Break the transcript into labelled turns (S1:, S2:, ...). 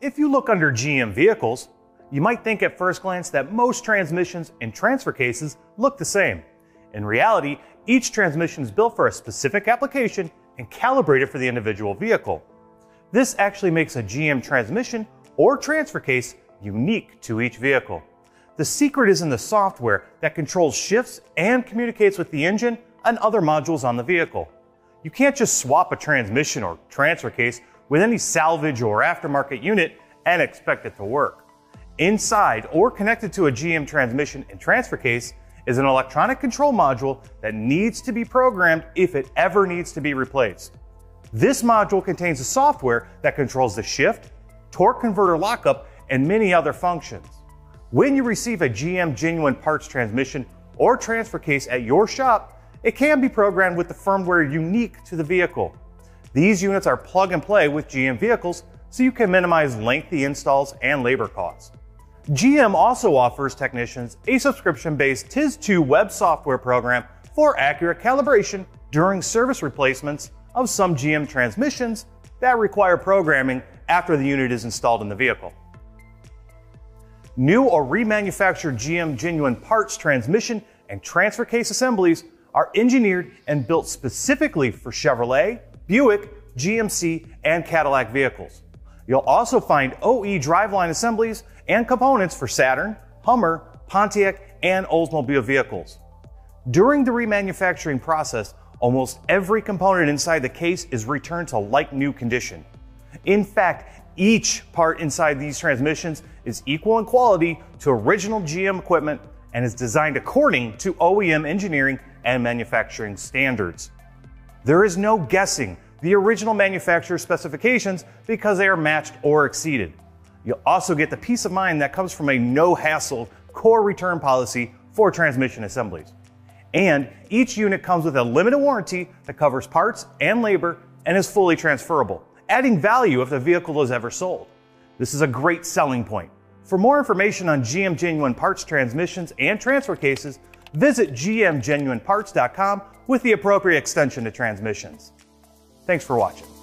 S1: if you look under GM vehicles, you might think at first glance that most transmissions and transfer cases look the same. In reality, each transmission is built for a specific application and calibrated for the individual vehicle. This actually makes a GM transmission or transfer case unique to each vehicle. The secret is in the software that controls shifts and communicates with the engine and other modules on the vehicle. You can't just swap a transmission or transfer case with any salvage or aftermarket unit and expect it to work. Inside or connected to a GM transmission and transfer case is an electronic control module that needs to be programmed if it ever needs to be replaced. This module contains the software that controls the shift, torque converter lockup, and many other functions. When you receive a GM genuine parts transmission or transfer case at your shop, it can be programmed with the firmware unique to the vehicle. These units are plug and play with GM vehicles, so you can minimize lengthy installs and labor costs. GM also offers technicians a subscription-based TIS2 web software program for accurate calibration during service replacements of some GM transmissions that require programming after the unit is installed in the vehicle. New or remanufactured GM genuine parts transmission and transfer case assemblies are engineered and built specifically for Chevrolet, Buick, GMC, and Cadillac vehicles. You'll also find OE driveline assemblies and components for Saturn, Hummer, Pontiac, and Oldsmobile vehicles. During the remanufacturing process, almost every component inside the case is returned to like new condition. In fact, each part inside these transmissions is equal in quality to original GM equipment and is designed according to OEM engineering and manufacturing standards. There is no guessing the original manufacturer specifications because they are matched or exceeded. You'll also get the peace of mind that comes from a no hassle core return policy for transmission assemblies. And each unit comes with a limited warranty that covers parts and labor and is fully transferable, adding value if the vehicle is ever sold. This is a great selling point. For more information on GM Genuine Parts transmissions and transfer cases, visit gmgenuineparts.com with the appropriate extension to transmissions. Thanks for watching.